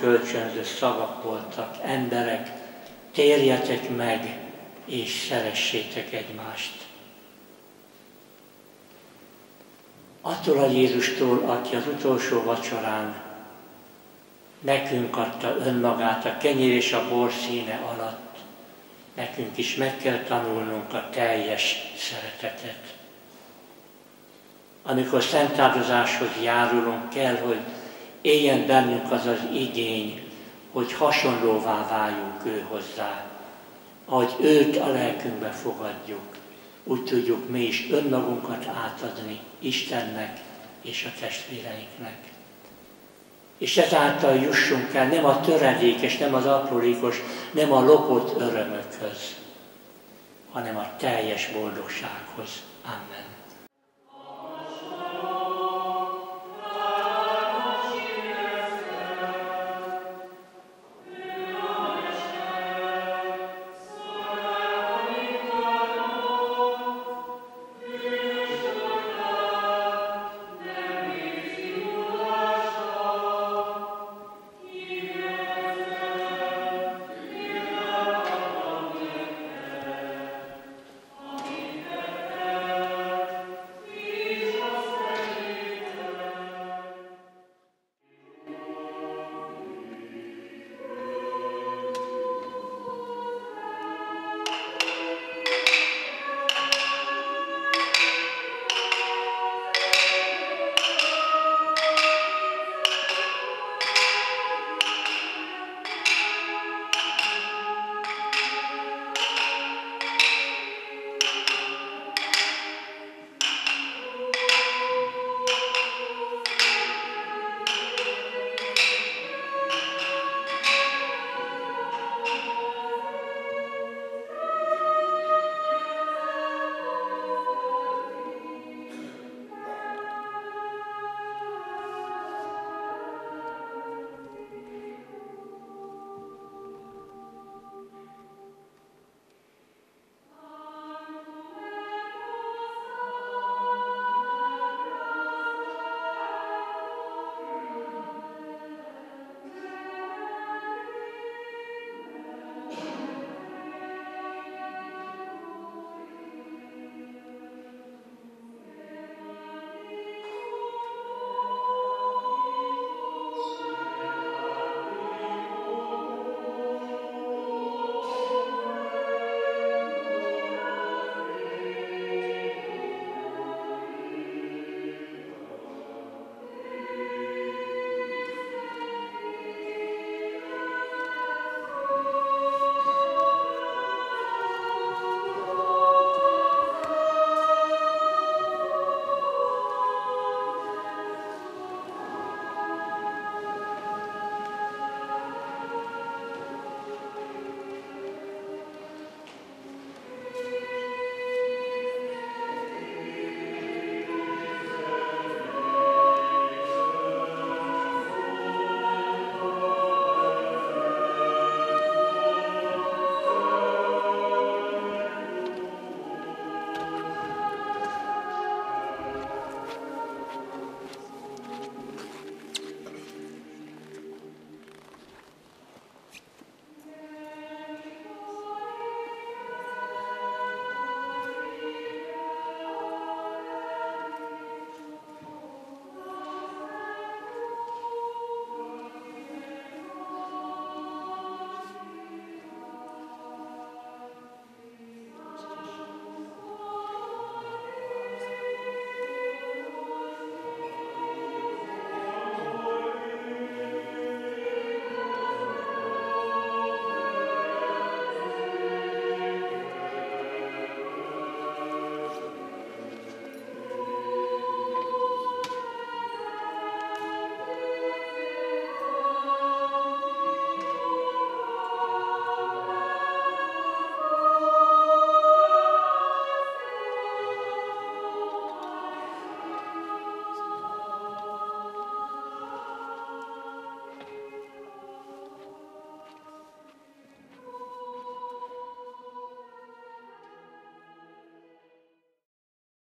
Kölcsönző szavak voltak, emberek, térjetek meg, és szeressétek egymást. Attól a Jézustól, aki az utolsó vacsorán nekünk adta önmagát a kenyér és a bor színe alatt, nekünk is meg kell tanulnunk a teljes szeretetet. Amikor szentáldozáshoz járulunk, kell, hogy éljen bennünk az az igény, hogy hasonlóvá váljunk ő hozzá. Ahogy őt a lelkünkbe fogadjuk, úgy tudjuk mi is önmagunkat átadni Istennek és a testvéreinknek. És ezáltal jussunk el nem a töredékes, nem az aprólékos, nem a lopott örömökhöz, hanem a teljes boldogsághoz. Amen.